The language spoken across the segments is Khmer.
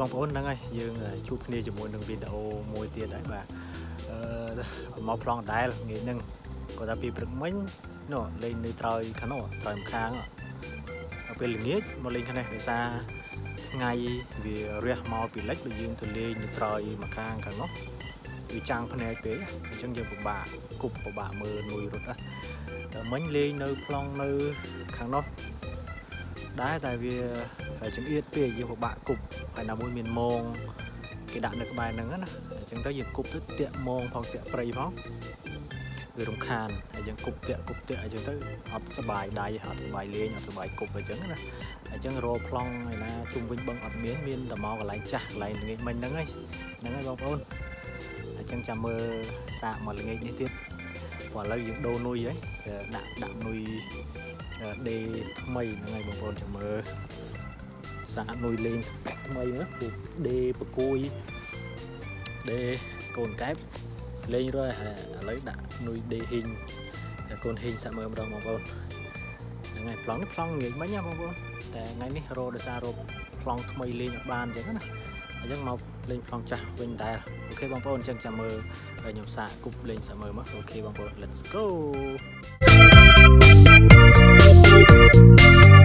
បងប្អូនហ្នឹងហើយយើងជួបគ្នាជាមួយនឹងវីដេអូមួយទៀតហើយបាទអឺមកប្លង់ដែលងាយហ្នឹងគាត់ថាពីព្រឹកមិញនោះលេងនៅត្រយខាងនោះត្រយម្ខាងដល់ពេលល្ងាចមកលេងខាងនេះដោយសារថ្ងៃវារះមកពីលិចដូចយើងទៅលេងនៅត្រយម្ខាងខាងនោះវាចាំងភ្នែកពេកអញ្ចឹងយើងពិបាកគប់ពិបាកមើលនួយរត់ហ្នឹងតែមិញលេងនៅប្លង់នៅខាងនោះ ដែរតែវាចង្អៀតពេកយើងពិបាកគប់ហើយណាមួយមានមងគេដាក់នៅក្បែរហ្នឹងណាអញ្ចឹងទៅយើងគប់ទៅតាក់មងផងតាក់ព្រៃផងវារំខានហើយយើងគប់តាក់គប់តាក់អញ្ចឹងទៅអត់សុបាយដៃអត់សុបាយលេងអត់សុបាយគប់អញ្ចឹងណាអញ្ចឹងរោប្លង់ឯណាជុំវិញបឹងអត់មានមានតែមកកន្លែងចាស់កន្លែងល្ងាចមិញហ្នឹងហើយហ្នឹងហើយបងប្អូនអញ្ចឹងចាំមើលសាកមកល្ងាចនេះទៀតព្រោះឥឡូវយើងដូរនុយហើយដាក់ដាក់នុយ ដេថ្មីហ្នឹងហើយបងប្អូនចាំមើលសាកនុយលេងថ្មីណាពូដេប្រគួយដេកូនកែបលេងរួចហើយឥឡូវដាក់នុយដេហ៊ីងកូនហ៊ីងសាក់មើលម្ដងបងប្អូនហ្នឹងហើយប្លង់នេះប្លង់ងាយមិញណាបងប្អូនតែថ្ងៃនេះរោដោយសាររោប្លង់ថ្មីលេងអត់បានអញ្ចឹងណាអញ្ចឹងមកលេងប្លង់ចាស់វិញដែរអូខេបងប្អូនអញ្ចឹងចាំមើលខ្ញុំសាកគប់លេងសាក់មើលមកអូខេបងប្អូន let's go Música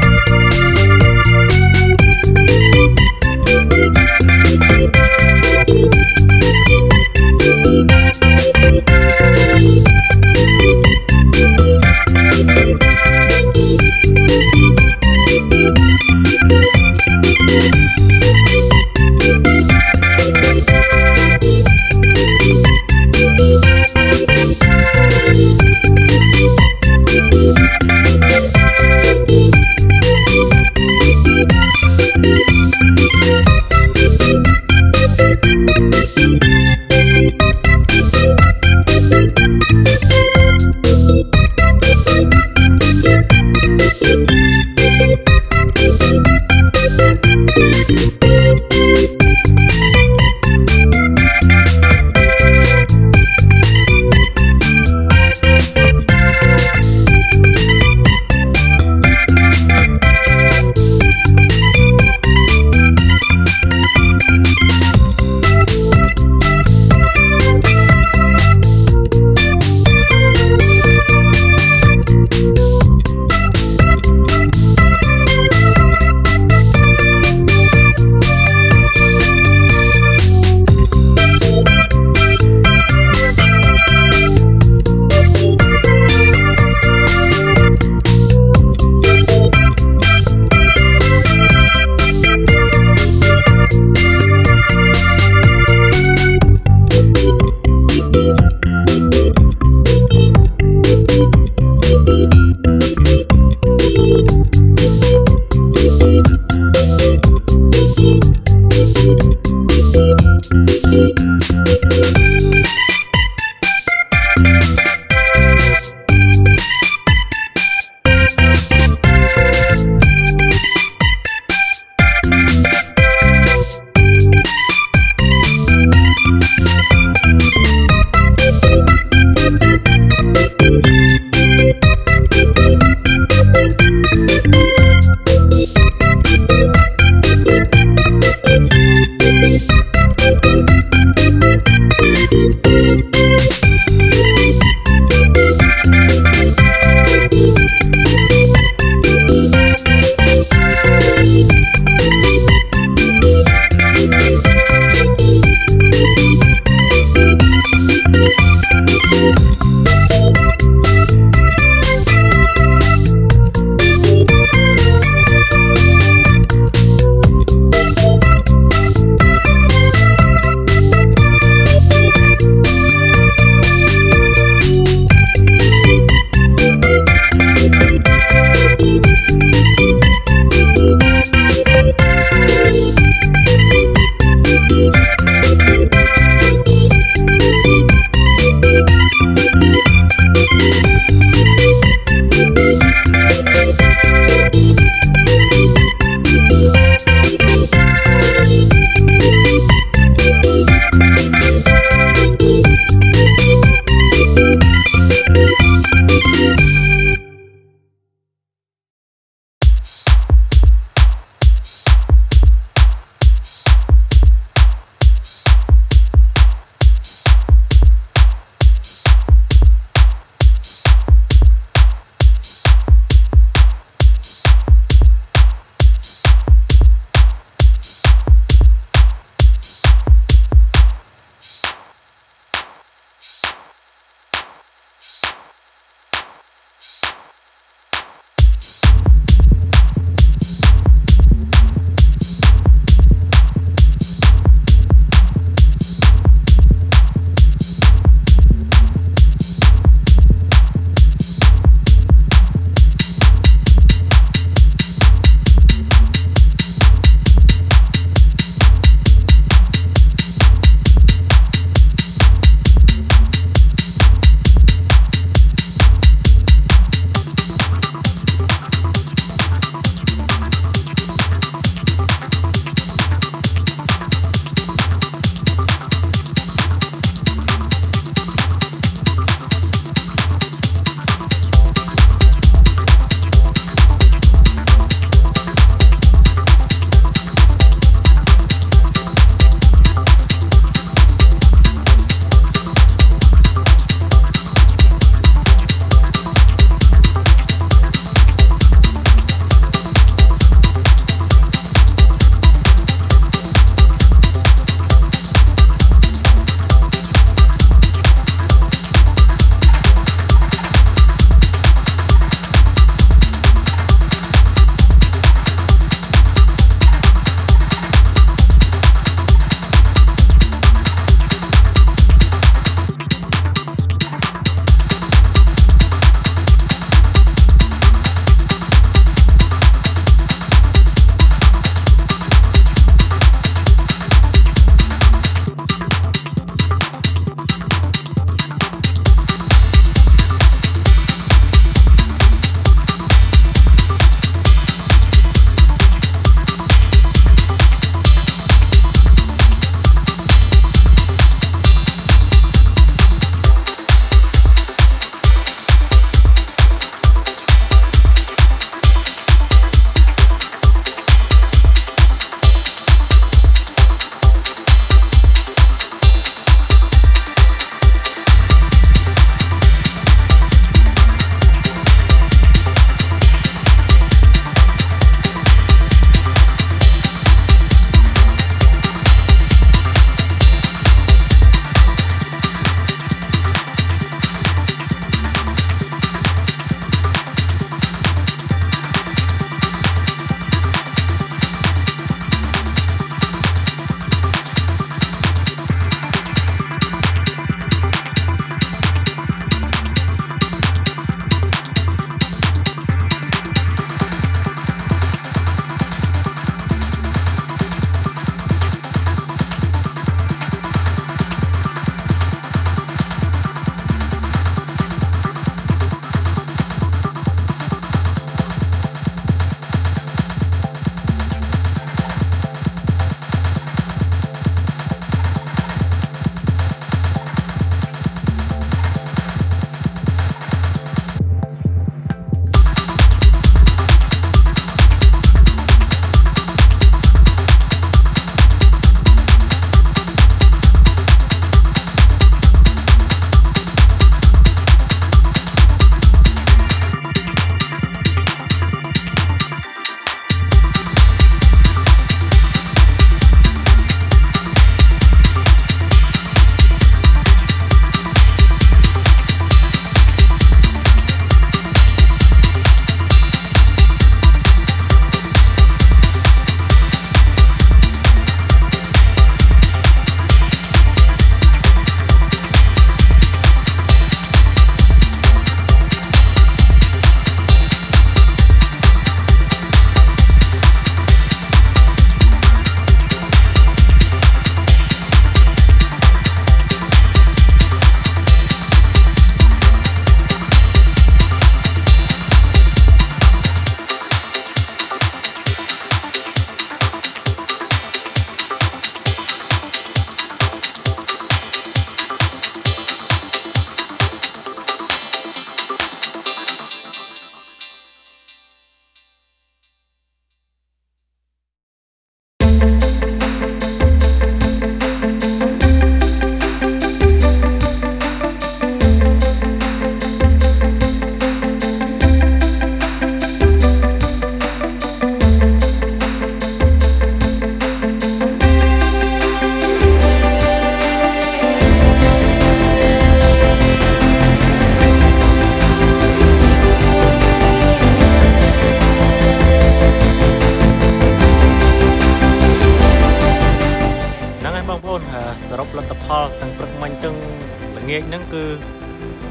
ងាកហ្នឹងគឺ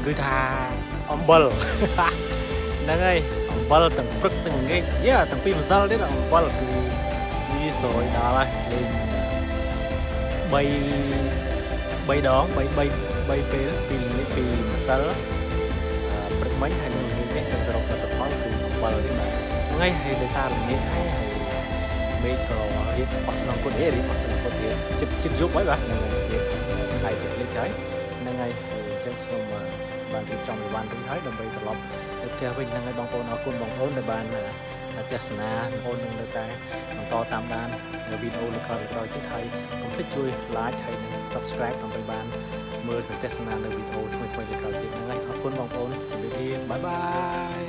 គឺថាអំបិលហ្នឹងហើយអំបិលទាំងព្រឹកទាំងងាកយ៉ាទាំងពីរម្សិលទៀតអំបិលគឺវាស្រោយដល់ហើយលេង3 3ដង3 3 3ពេលពីល្ងាចពីម្សិលព្រឹកមិញហើយនឹងល្ងាចនេះចឹងសរុបលទ្ធផលគឺ7នេះបាទហ្នឹងហើយហើយដោយសារល្ងាចហើយហើយមេឃក៏រៀបអស់ស្នងគុណរៀបអស់ស្នងគុណរៀបចិត្តចិត្តយប់ហើយបាទហ្នឹងហើយរៀបថ្ងៃចិត្តលេចហើយ ហ្នឹងហើយអញ្ចឹងខ្ញុំបានរៀបចំអីវ៉ាន់រួចហើយដើម្បីត្រឡប់ទៅផ្ទះវិញហ្នឹងហើយបងប្អូនអរគុណបងប្អូនដែលបានទស្សនាបងប្អូននឹងនៅតែបន្តតាមដានវីដេអូនៅក្រោយៗទៀតហើយកុំភ្លេចជួយ like ហើយនិង subscribe ដើម្បីបានមើលនិងទស្សនានៅវីដេអូថ្មីៗនៅក្រោយទៀតហ្នឹងហើយអរគុណបងប្អូនជម្រាបលាបាយបាយ